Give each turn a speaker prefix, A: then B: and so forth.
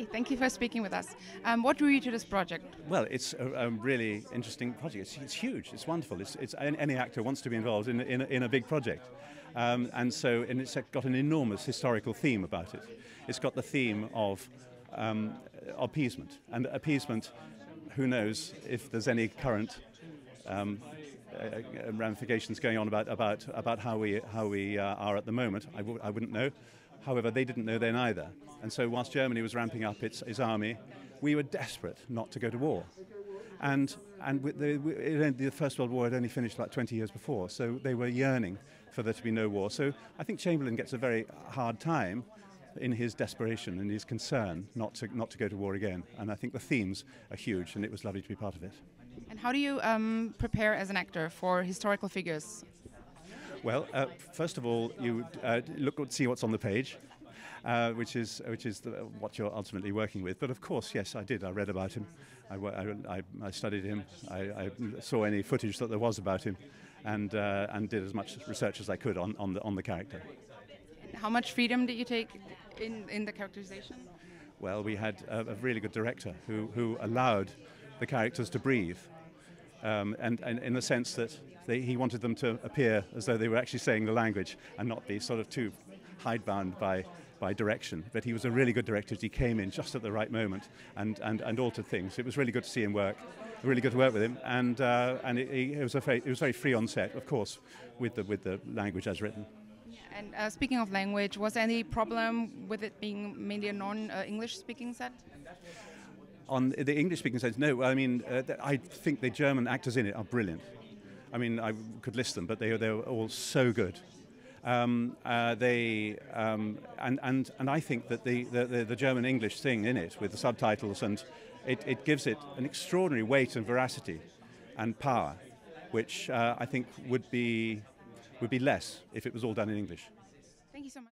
A: Hi, thank you for speaking with us. Um, what drew you to this project?
B: Well, it's a, a really interesting project. It's, it's, huge. It's wonderful. It's, it's, any actor wants to be involved in, in, in a big project. Um, and so and it's got an enormous historical theme about it. It's got the theme of um, appeasement. And appeasement, who knows if there's any current um, uh, ramifications going on about, about, about how we, how we uh, are at the moment. I w- I wouldn't know. However, they didn't know then either. And so, whilst Germany was ramping up its, its army, we were desperate not to go to war. And, and the, the First World War had only finished like 20 years before, so they were yearning for there to be no war. So I think Chamberlain gets a very hard time in his desperation and his concern not to, not to go to war again. And I think the themes are huge, and it was lovely to be part of it.
A: And how do you um, prepare as an actor for historical figures?
B: Well, uh, first of all, you uh, look see what's on the page. Uh, which is which is the, what you're ultimately working with. But of course, yes, I did. I read about him. I, I, I studied him. I, I, saw any footage that there was about him, and uh, and did as much research as I could on, on the on the character.
A: How much freedom did you take in in the characterization?
B: Well, we had a, a really good director who who allowed the characters to breathe, um, and, and in the sense that they, he wanted them to appear as though they were actually saying the language and not be sort of too hidebound by, by direction. But he was a really good director. He came in just at the right moment and, and, and altered things. It was really good to see him work. Really good to work with him, and uh, and it, it, was a very, it was very free on set, of course, with the with the language as written.
A: And uh, speaking of language, was there any problem with it being mainly a non-English speaking set?
B: On the English speaking set, no. I mean, uh, I think the German actors in it are brilliant. I mean, I could list them, but they, they were all so good. Um, uh, they um, and, and and I think that the, the, the, German English thing in it with the subtitles and it, it gives it an extraordinary weight and veracity and power, which uh, I think would be would be less if it was all done in English.
A: Thank you so much.